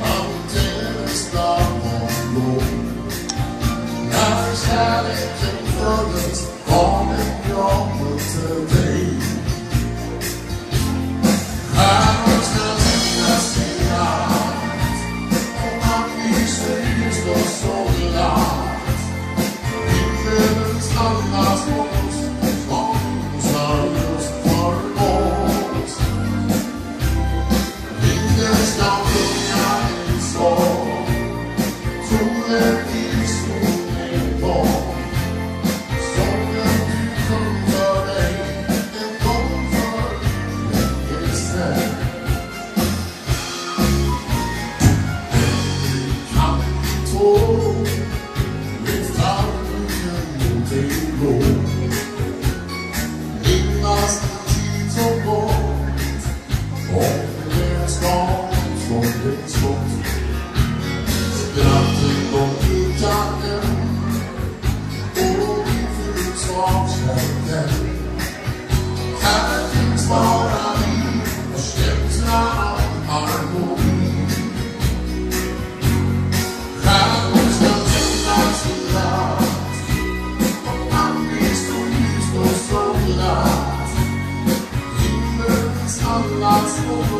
Mountains down on low Nice Oh,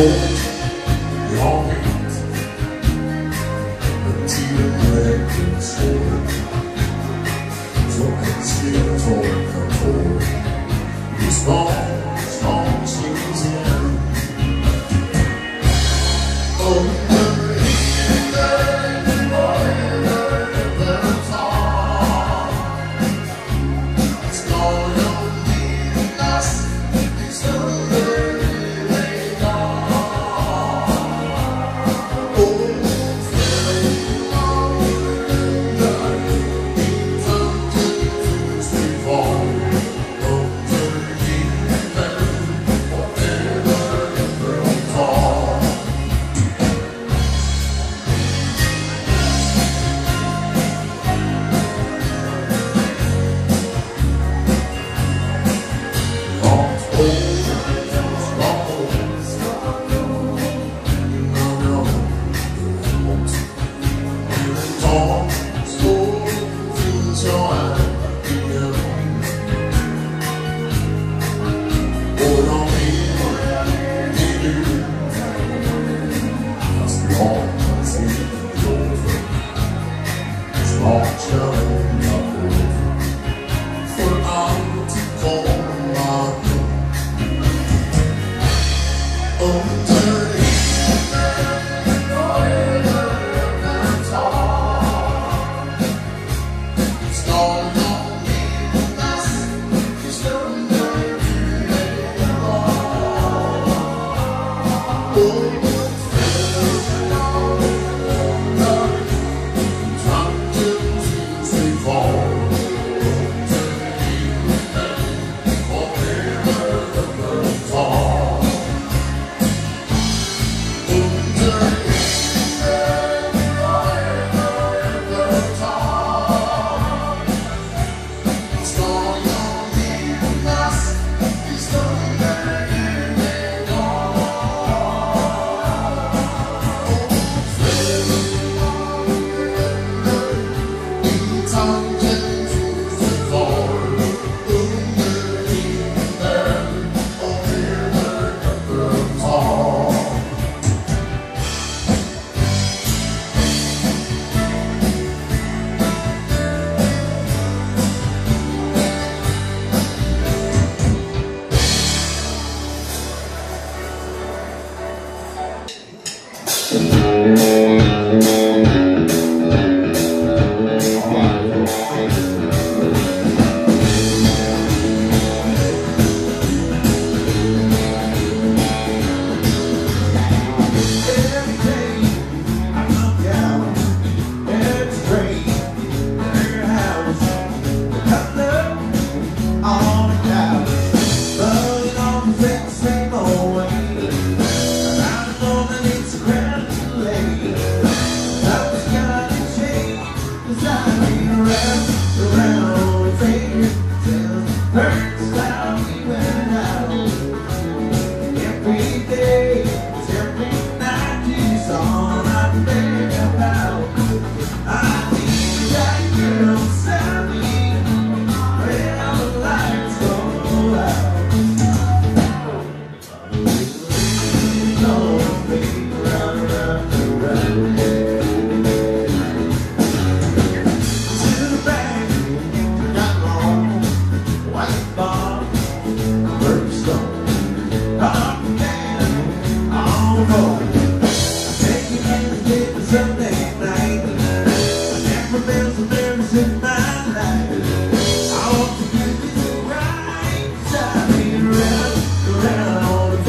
Oh, hearts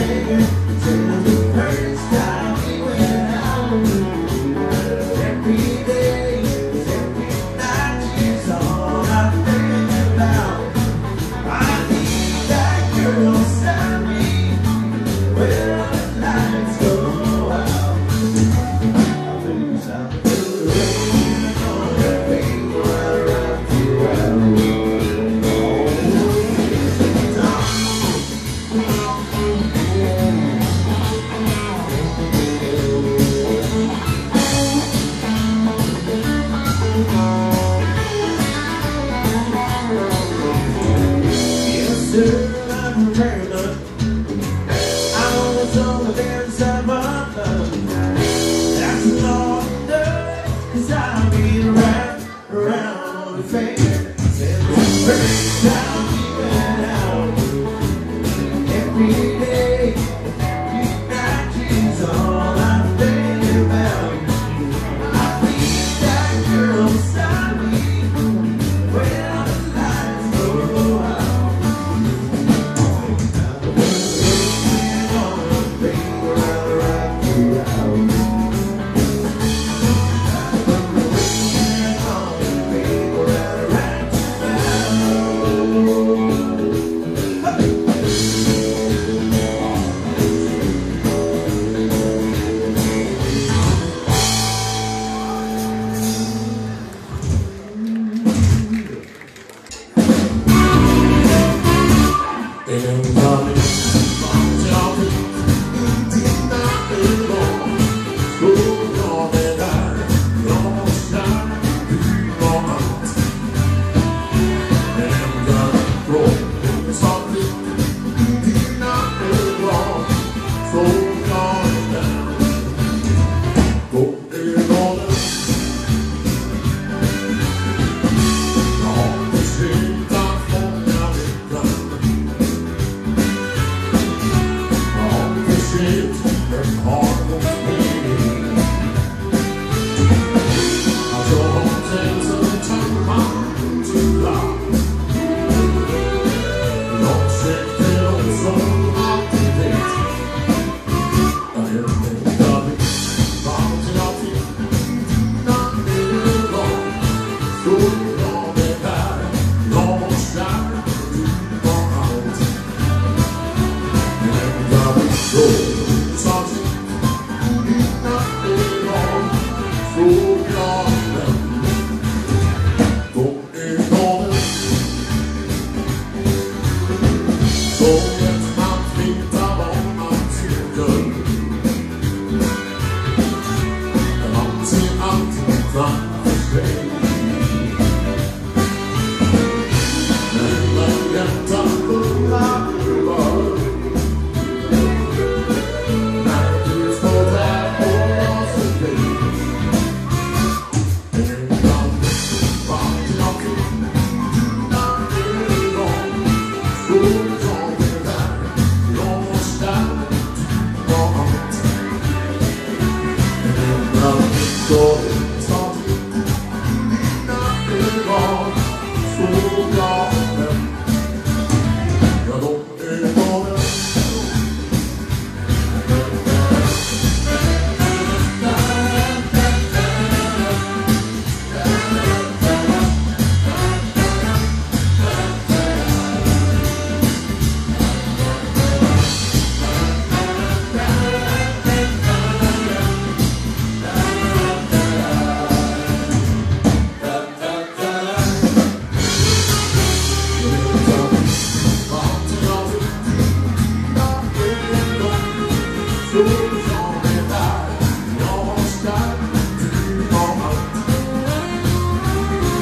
From the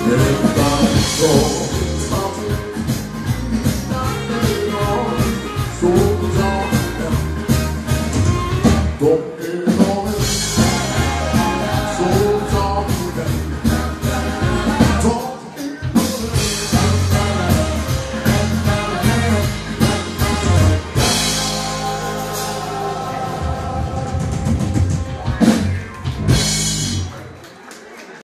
내